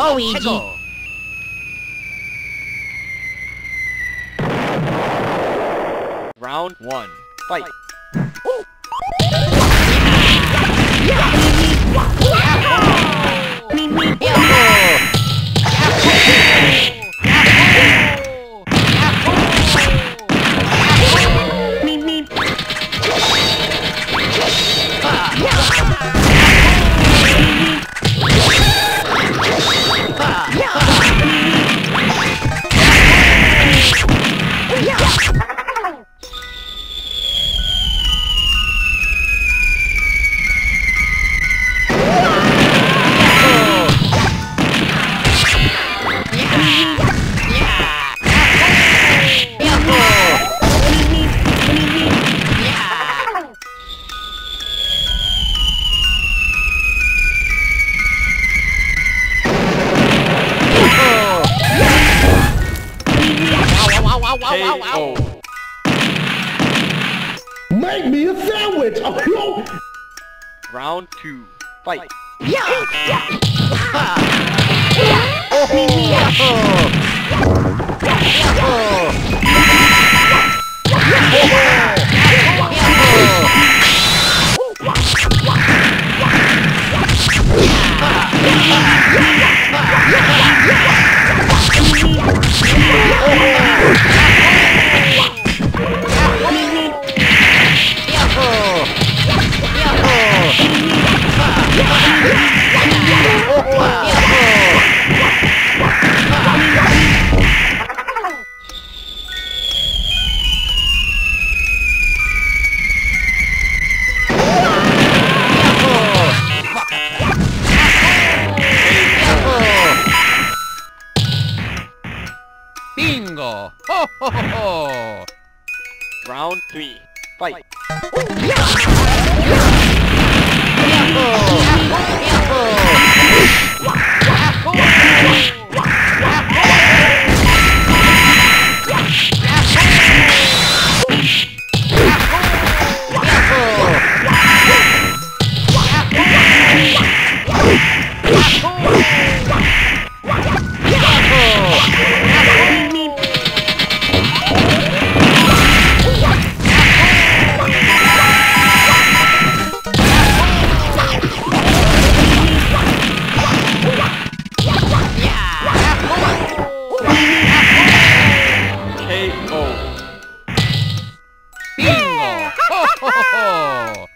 Luigi. Round one. Fight. Make me a sandwich! Oh, Round two. Fight. โอ้โห Bingo! Ho ho ho ho! Round three. Fight. KO. Bingo! Ho ho!